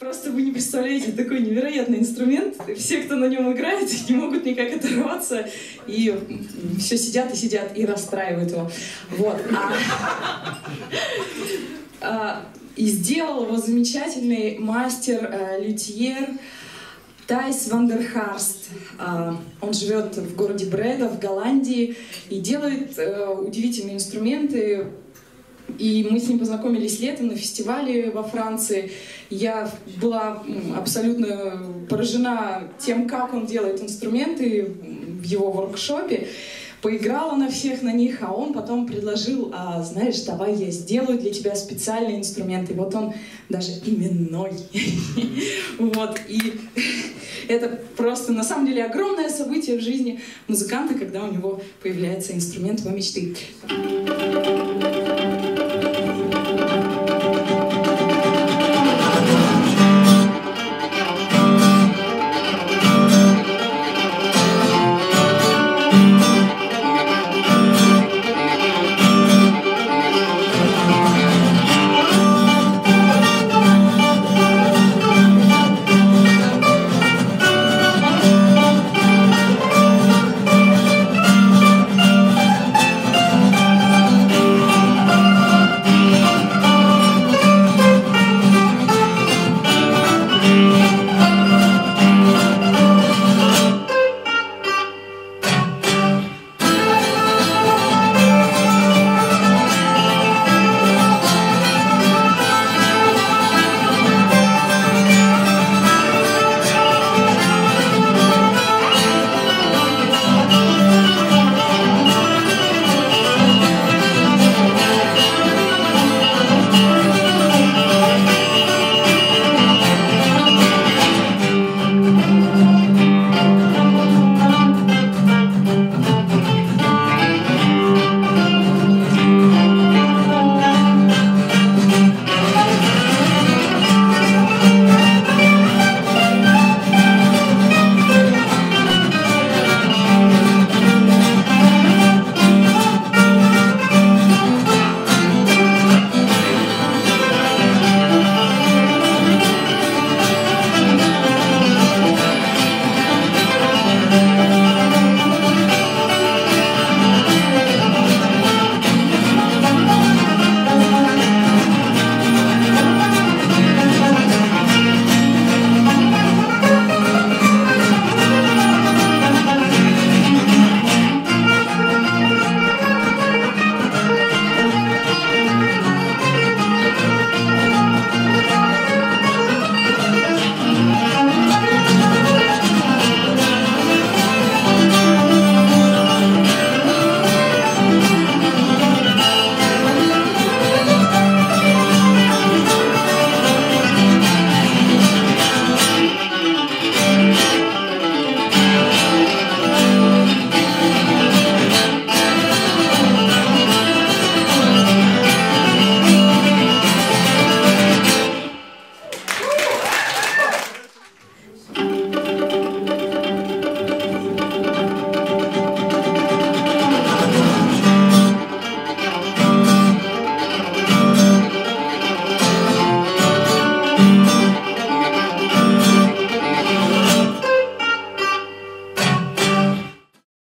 Просто вы не представляете, такой невероятный инструмент. Все, кто на нем играет, не могут никак оторваться. И все сидят и сидят и расстраивают его. Вот. А, а, и сделал его замечательный мастер, э, лютьер Тайс Вандерхарст. А, он живет в городе Бреда в Голландии и делает э, удивительные инструменты, и мы с ним познакомились летом на фестивале во Франции. Я была абсолютно поражена тем, как он делает инструменты в его воркшопе. Поиграла на всех на них, а он потом предложил, а, знаешь, давай я сделаю для тебя специальный инструмент. И вот он даже именной. Вот, и это просто на самом деле огромное событие в жизни музыканта, когда у него появляется инструмент его мечты.